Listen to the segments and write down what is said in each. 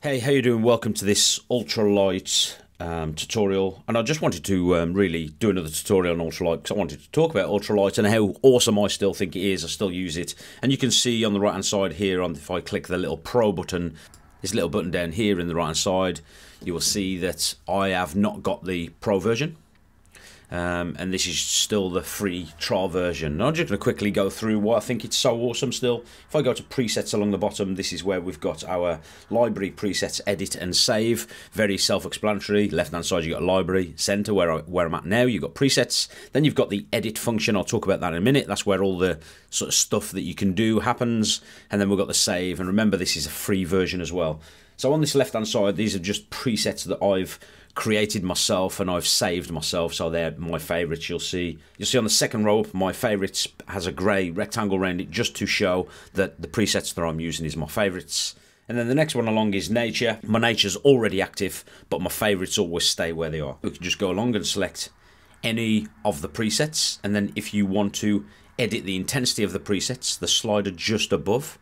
Hey, how you doing? Welcome to this ultralight um, tutorial. And I just wanted to um, really do another tutorial on ultralight because I wanted to talk about ultralight and how awesome I still think it is. I still use it. And you can see on the right hand side here, on if I click the little pro button, this little button down here in the right hand side, you will see that I have not got the pro version. Um, and this is still the free trial version. And I'm just going to quickly go through what I think it's so awesome still. If I go to presets along the bottom, this is where we've got our library presets, edit and save. Very self-explanatory. Left hand side, you've got library. Center, where, I, where I'm at now, you've got presets. Then you've got the edit function. I'll talk about that in a minute. That's where all the sort of stuff that you can do happens. And then we've got the save. And remember, this is a free version as well. So on this left hand side, these are just presets that I've created myself and I've saved myself so they're my favorites you'll see. You'll see on the second row my favorites has a grey rectangle around it just to show that the presets that I'm using is my favorites. And then the next one along is nature. My nature's already active but my favorites always stay where they are. We can just go along and select any of the presets and then if you want to edit the intensity of the presets the slider just above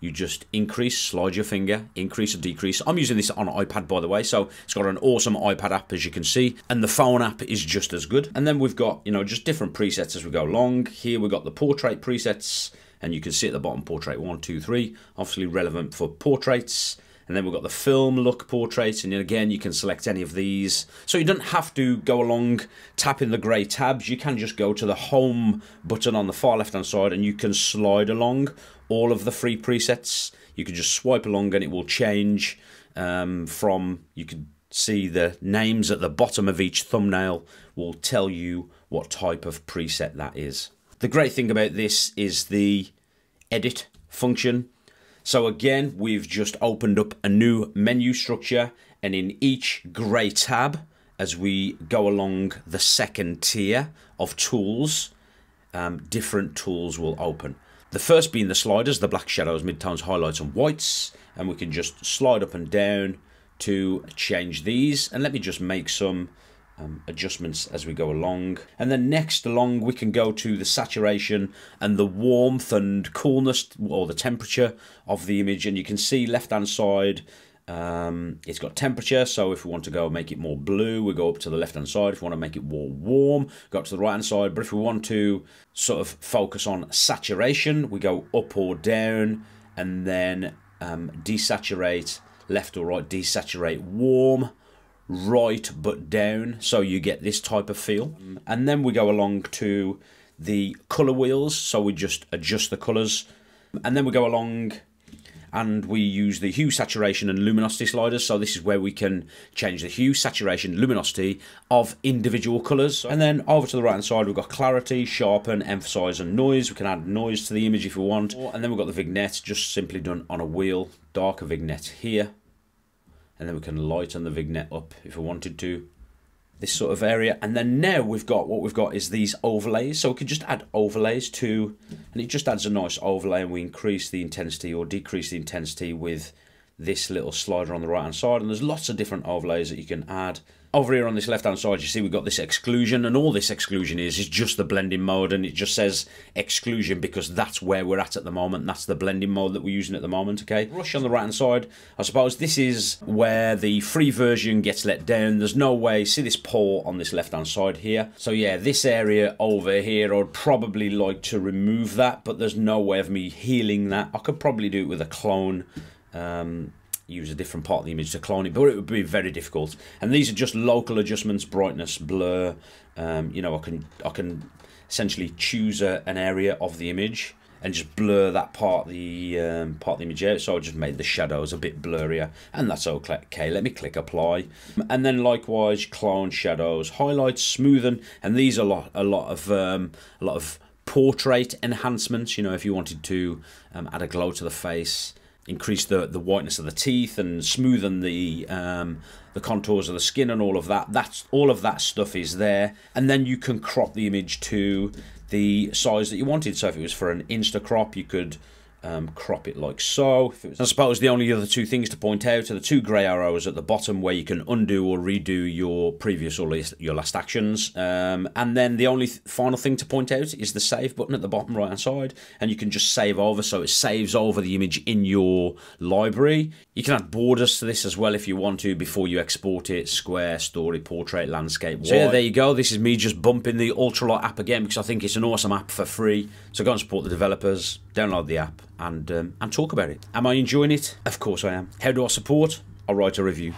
you just increase, slide your finger, increase or decrease. I'm using this on iPad, by the way, so it's got an awesome iPad app, as you can see, and the phone app is just as good. And then we've got, you know, just different presets as we go along. Here we've got the portrait presets, and you can see at the bottom portrait one, two, three, obviously relevant for portraits. And then we've got the film look portrait, and again, you can select any of these. So you don't have to go along tapping the grey tabs. You can just go to the home button on the far left-hand side, and you can slide along all of the free presets. You can just swipe along, and it will change um, from, you can see the names at the bottom of each thumbnail will tell you what type of preset that is. The great thing about this is the edit function so again, we've just opened up a new menu structure and in each grey tab, as we go along the second tier of tools, um, different tools will open. The first being the sliders, the black shadows, midtones, highlights and whites. And we can just slide up and down to change these. And let me just make some um, adjustments as we go along. And then next along we can go to the saturation and the warmth and coolness or the temperature of the image. And you can see left hand side um, it's got temperature. So if we want to go make it more blue we go up to the left hand side. If we want to make it more warm go up to the right hand side. But if we want to sort of focus on saturation we go up or down and then um, desaturate left or right desaturate warm right but down so you get this type of feel. And then we go along to the color wheels so we just adjust the colors and then we go along and we use the hue saturation and luminosity sliders. So this is where we can change the hue saturation luminosity of individual colors and then over to the right hand side we've got clarity sharpen emphasize and noise. We can add noise to the image if we want. And then we've got the vignette just simply done on a wheel. Darker vignette here and then we can lighten the vignette up if we wanted to. This sort of area. And then now we've got what we've got is these overlays. So we can just add overlays to and it just adds a nice overlay and we increase the intensity or decrease the intensity with this little slider on the right hand side. And there's lots of different overlays that you can add over here on this left hand side you see we've got this exclusion and all this exclusion is is just the blending mode and it just says exclusion because that's where we're at at the moment. That's the blending mode that we're using at the moment okay? Rush on the right hand side. I suppose this is where the free version gets let down. There's no way see this pore on this left hand side here? So yeah this area over here I'd probably like to remove that but there's no way of me healing that. I could probably do it with a clone um, use a different part of the image to clone it, but it would be very difficult. And these are just local adjustments, brightness, blur. Um, you know, I can I can essentially choose a, an area of the image and just blur that part of the um, part of the image out. So I just made the shadows a bit blurrier, and that's okay. Let me click apply, and then likewise clone shadows, highlights, smoothen, and these are a lot a lot of um, a lot of portrait enhancements. You know, if you wanted to um, add a glow to the face increase the, the whiteness of the teeth and smoothen the um, the contours of the skin and all of that. That's all of that stuff is there, and then you can crop the image to the size that you wanted. So if it was for an insta crop, you could um, crop it like so. I suppose the only other two things to point out are the two grey arrows at the bottom where you can undo or redo your previous or your last actions. Um, and then the only th final thing to point out is the save button at the bottom right hand side and you can just save over so it saves over the image in your library. You can add borders to this as well if you want to before you export it, square, story, portrait, landscape. So yeah, there you go. This is me just bumping the Ultralight app again because I think it's an awesome app for free. So go and support the developers, download the app and um, and talk about it. Am I enjoying it? Of course I am. How do I support? I'll write a review.